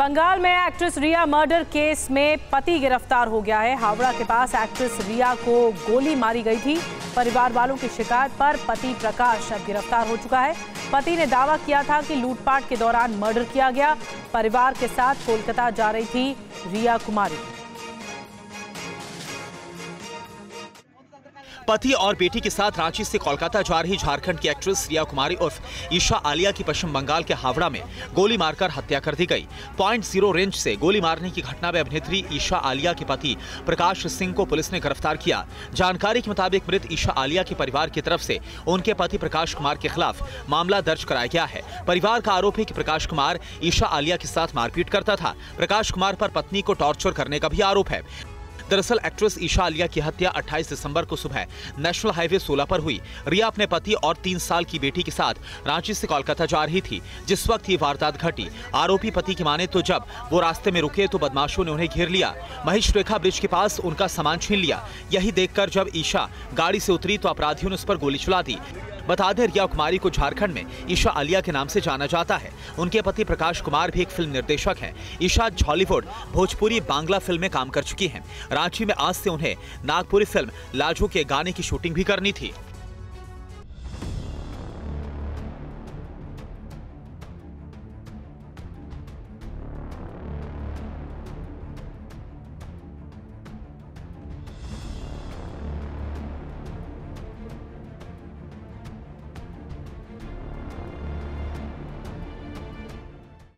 बंगाल में एक्ट्रेस रिया murder case में पति गिरफ़्तार हो गया है। हावड़ा के पास एक्ट्रेस रिया को गोली मारी गई थी। परिवार वालों की शिकायत पर पति प्रकाश अब गिरफ़्तार हो चुका है। पति ने दावा किया था कि लूटपाट के दौरान मर्डर किया गया। परिवार के साथ कोलकाता जा रही थी रिया कुमारी। पति और बेटी के साथ रांची से कोलकाता जा रही झारखंड की एक्ट्रेस रिया कुमारी उर्फ़ ईशा आलिया की पश्चिम बंगाल के हावड़ा में गोली मारकर हत्या कर दी गई। पॉइंट ज़ीरो रेंज से गोली मारने की घटना में अभिनेत्री ईशा आलिया के पति प्रकाश सिंह को पुलिस ने गिरफ़्तार किया। जानकारी के मुताबिक मृत ईशा आलिया के परिवार की तरफ़ से उनके पति प्रकाश कुमार के खिलाफ मामला दर्ज कराया गया है। परिवार का आरोप है कि प्रकाश कुमार ईशा आलिया के साथ मारपीट करता था। प्रकाश कुमार पर पत्नी को टॉर्चर करने का भी आरोप है। दरअसल एक्ट्रेस ईशा आलिया की हत्या 28 दिसंबर को सुबह नेशनल हाईवे 16 पर हुई। रिया अपने पति और तीन साल की बेटी के साथ रांची से कोलकाता जा रही थी, जिस वक्त ये वारदात घटी। आरोपी पति की माने तो जब वो रास्ते में रुके तो बदमाशों ने उन्हें घेर लिया। महेश रेखा ब्रिज के पास उनका सामान छीन लिया। यही देखकर जब ईशा गाड़ी से उतरी तो अपराधियों ने उस पर गोली चला दी। बता दें, रिया कुमारी को झारखंड में ईशा आलिया के नाम से जाना जाता है। उनके पति प्रकाश कुमार भी एक फ़िल्म निर्देशक हैं। ईशा झॉलीवुड, भोजपुरी बांग्ला फ़िल्म में काम कर चुकी हैं। रांची में आज से उन्हें नागपुरी फ़िल्म लाजो के गाने की शूटिंग भी करनी थी।